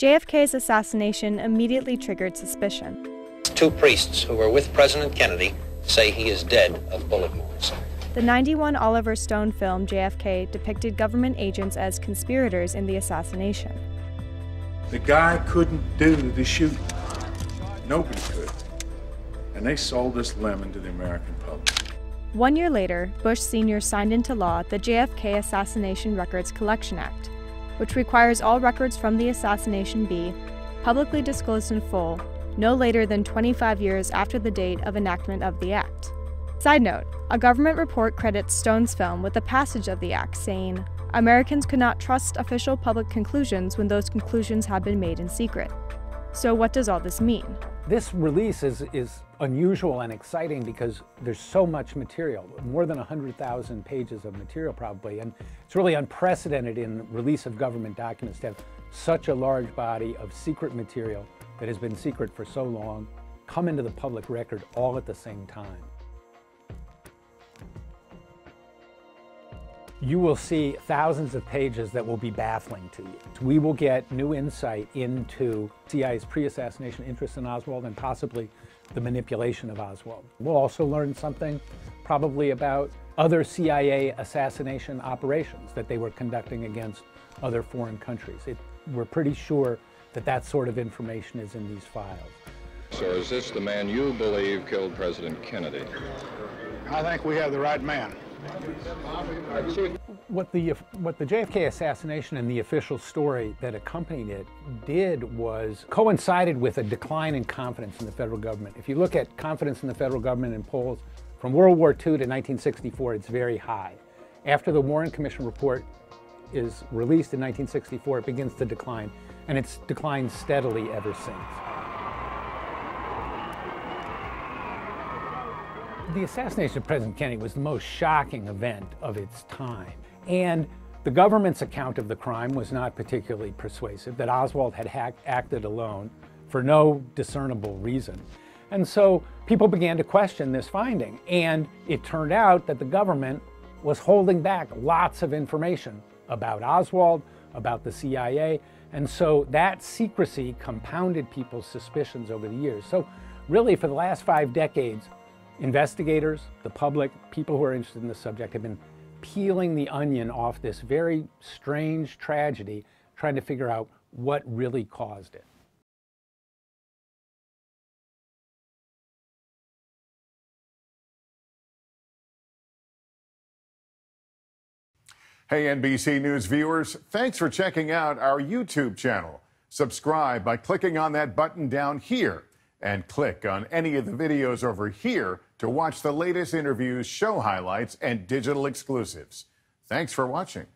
JFK's assassination immediately triggered suspicion. Two priests who were with President Kennedy say he is dead of bullet wounds. The 91 Oliver Stone film JFK depicted government agents as conspirators in the assassination. The guy couldn't do the shooting. Nobody could. And they sold this lemon to the American public. One year later, Bush Sr. signed into law the JFK Assassination Records Collection Act, which requires all records from the assassination be publicly disclosed in full no later than 25 years after the date of enactment of the act. Side note, a government report credits Stone's film with the passage of the act, saying, Americans could not trust official public conclusions when those conclusions had been made in secret. So, what does all this mean? This release is, is unusual and exciting because there's so much material, more than 100,000 pages of material probably, and it's really unprecedented in release of government documents to have such a large body of secret material that has been secret for so long come into the public record all at the same time. You will see thousands of pages that will be baffling to you. We will get new insight into CIA's pre-assassination interest in Oswald and possibly the manipulation of Oswald. We'll also learn something probably about other CIA assassination operations that they were conducting against other foreign countries. It, we're pretty sure that that sort of information is in these files. So is this the man you believe killed President Kennedy? I think we have the right man. What the, what the JFK assassination and the official story that accompanied it did was coincided with a decline in confidence in the federal government. If you look at confidence in the federal government in polls from World War II to 1964, it's very high. After the Warren Commission report is released in 1964, it begins to decline, and it's declined steadily ever since. The assassination of President Kennedy was the most shocking event of its time. And the government's account of the crime was not particularly persuasive, that Oswald had acted alone for no discernible reason. And so people began to question this finding. And it turned out that the government was holding back lots of information about Oswald, about the CIA. And so that secrecy compounded people's suspicions over the years. So really for the last five decades, Investigators, the public, people who are interested in the subject have been peeling the onion off this very strange tragedy, trying to figure out what really caused it. Hey, NBC News viewers, thanks for checking out our YouTube channel. Subscribe by clicking on that button down here and click on any of the videos over here to watch the latest interviews, show highlights, and digital exclusives. Thanks for watching.